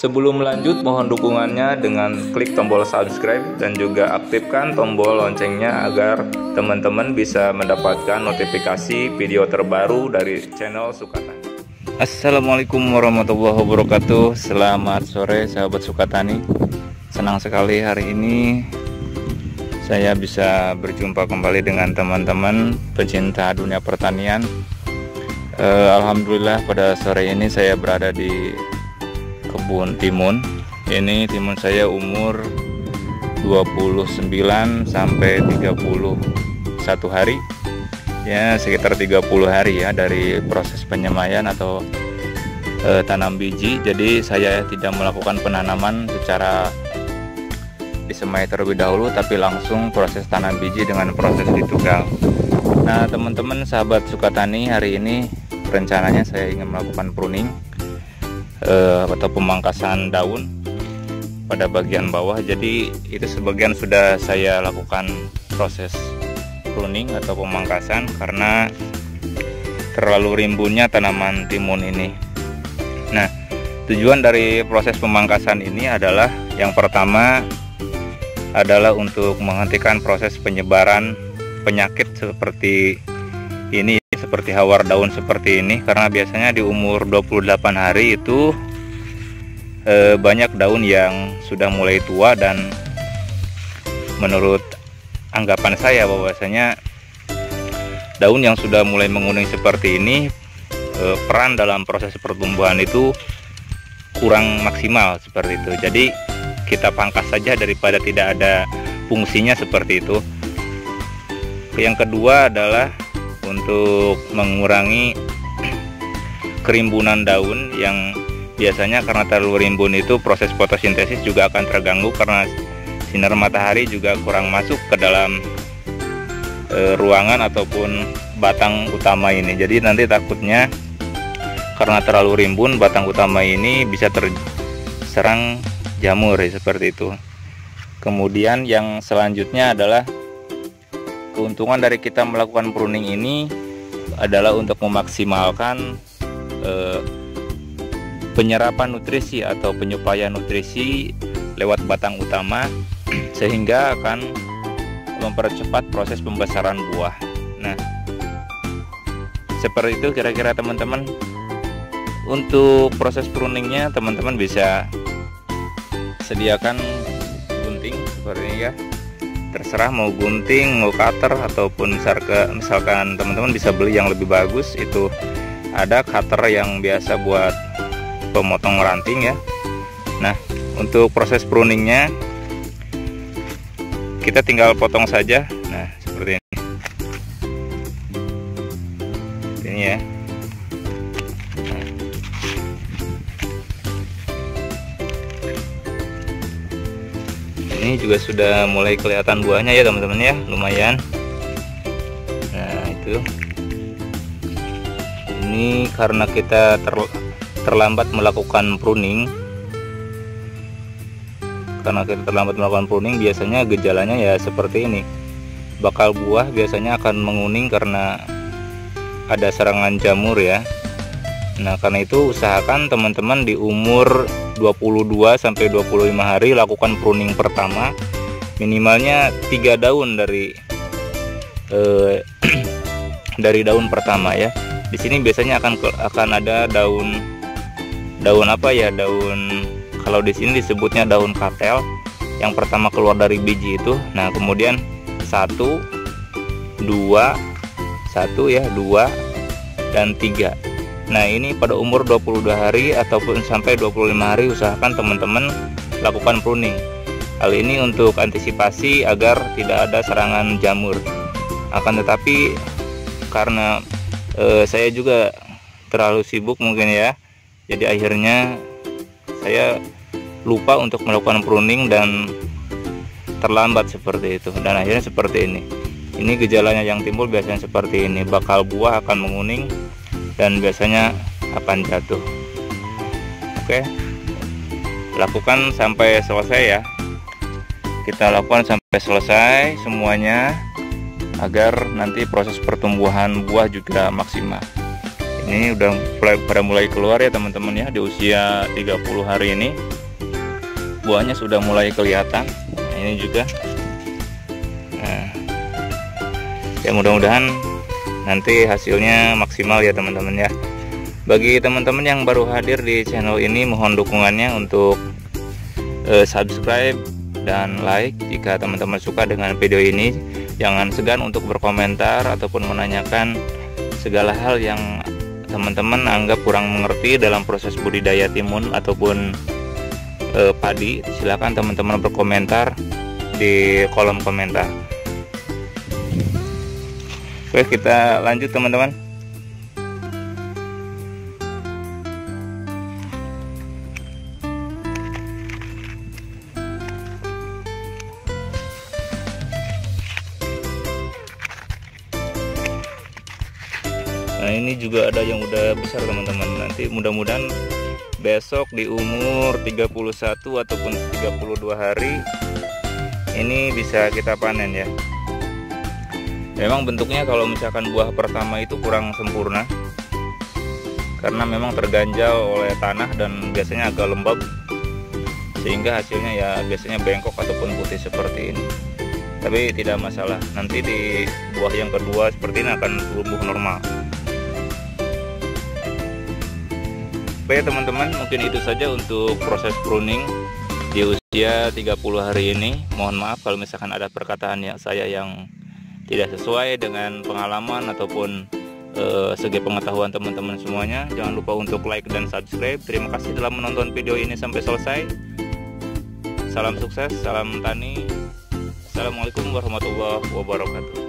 Sebelum lanjut, mohon dukungannya dengan klik tombol subscribe dan juga aktifkan tombol loncengnya agar teman-teman bisa mendapatkan notifikasi video terbaru dari channel Sukatani. Assalamualaikum warahmatullahi wabarakatuh. Selamat sore sahabat Sukatani. Senang sekali hari ini saya bisa berjumpa kembali dengan teman-teman pecinta dunia pertanian. Eh, Alhamdulillah pada sore ini saya berada di kebun timun. Ini timun saya umur 29 sampai 31 hari. Ya sekitar 30 hari ya dari proses penyemaian atau e, tanam biji. Jadi saya tidak melakukan penanaman secara disemai terlebih dahulu tapi langsung proses tanam biji dengan proses ditugal nah teman-teman sahabat sukatani hari ini rencananya saya ingin melakukan pruning uh, atau pemangkasan daun pada bagian bawah. Jadi itu sebagian sudah saya lakukan proses pruning atau pemangkasan karena terlalu rimbunnya tanaman timun ini. Nah tujuan dari proses pemangkasan ini adalah yang pertama adalah untuk menghentikan proses penyebaran penyakit seperti ini seperti hawar daun seperti ini. Karena biasanya di umur 28 hari itu e, banyak daun yang sudah mulai tua dan menurut anggapan saya bahwasanya daun yang sudah mulai menguning seperti ini e, peran dalam proses pertumbuhan itu kurang maksimal seperti itu. Jadi kita pangkas saja daripada tidak ada fungsinya seperti itu. Yang kedua adalah untuk mengurangi kerimbunan daun yang biasanya karena terlalu rimbun itu proses fotosintesis juga akan terganggu karena sinar matahari juga kurang masuk ke dalam e, ruangan ataupun batang utama ini. Jadi nanti takutnya karena terlalu rimbun batang utama ini bisa terserang jamur seperti itu. Kemudian yang selanjutnya adalah keuntungan dari kita melakukan pruning ini adalah untuk memaksimalkan eh, penyerapan nutrisi atau penyuplaian nutrisi lewat batang utama sehingga akan mempercepat proses pembesaran buah. Nah, seperti itu kira-kira teman-teman. Untuk proses pruningnya teman-teman bisa sediakan gunting seperti ini ya terserah mau gunting mau cutter ataupun misalkan misalkan teman-teman bisa beli yang lebih bagus itu ada cutter yang biasa buat pemotong ranting ya. Nah untuk proses pruningnya kita tinggal potong saja. Nah seperti ini. Ini ya ini juga sudah mulai kelihatan buahnya ya teman-teman ya. Lumayan. Nah itu. Ini karena kita ter, terlambat melakukan pruning. Karena kita terlambat melakukan pruning biasanya gejalanya ya seperti ini. Bakal buah biasanya akan menguning karena ada serangan jamur ya Nah karena itu usahakan teman-teman di umur 22 sampai 25 hari lakukan pruning pertama minimalnya tiga daun dari eh, dari daun pertama ya. Di sini biasanya akan akan ada daun daun apa ya daun kalau di sini disebutnya daun katel yang pertama keluar dari biji itu. Nah kemudian satu dua satu ya dua dan tiga Nah ini pada umur 22 hari ataupun sampai 25 hari usahakan teman-teman lakukan pruning. Hal ini untuk antisipasi agar tidak ada serangan jamur. Akan tetapi karena eh, saya juga terlalu sibuk mungkin ya Jadi akhirnya saya lupa untuk melakukan pruning dan terlambat seperti itu. Dan akhirnya seperti ini. Ini gejalanya yang timbul biasanya seperti ini. Bakal buah akan menguning dan biasanya akan jatuh. Oke. Lakukan sampai selesai ya. Kita lakukan sampai selesai semuanya agar nanti proses pertumbuhan buah juga maksimal. Ini udah mulai, pada mulai keluar ya teman-teman ya di usia 30 hari ini. Buahnya sudah mulai kelihatan. Nah, ini juga. Nah, ya mudah-mudahan nanti hasilnya maksimal ya teman-teman ya. Bagi teman-teman yang baru hadir di channel ini mohon dukungannya untuk uh, subscribe dan like jika teman-teman suka dengan video ini. Jangan segan untuk berkomentar ataupun menanyakan segala hal yang teman-teman anggap kurang mengerti dalam proses budidaya timun ataupun e, padi. Silahkan teman-teman berkomentar di kolom komentar oke kita lanjut teman-teman. Nah ini juga ada yang udah besar teman-teman. Nanti mudah-mudahan besok di umur 31 ataupun 32 hari Ini bisa kita panen ya Memang bentuknya kalau misalkan buah pertama itu kurang sempurna. Karena memang terganjal oleh tanah dan biasanya agak lembab. Sehingga hasilnya ya biasanya bengkok ataupun putih seperti ini. Tapi tidak masalah. Nanti di buah yang kedua seperti ini akan tumbuh normal. Oke teman-teman mungkin itu saja untuk proses pruning di usia 30 hari ini. Mohon maaf kalau misalkan ada perkataan yang saya yang tidak sesuai dengan pengalaman ataupun uh, segi pengetahuan teman-teman semuanya jangan lupa untuk like dan subscribe. Terima kasih telah menonton video ini sampai selesai. Salam sukses salam tani. Assalamualaikum warahmatullahi wabarakatuh